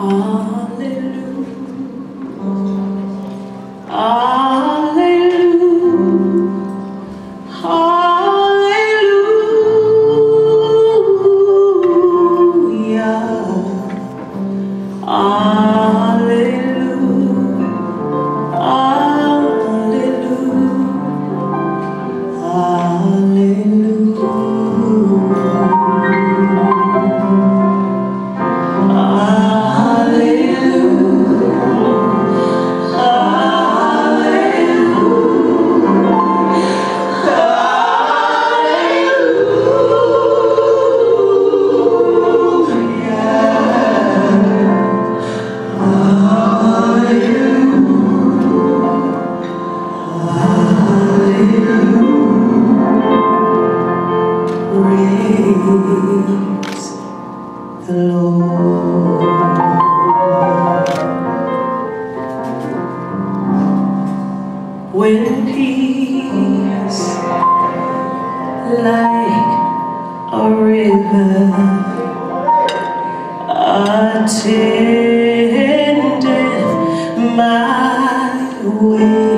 Oh. the Lord. When peace like a river attendeth my way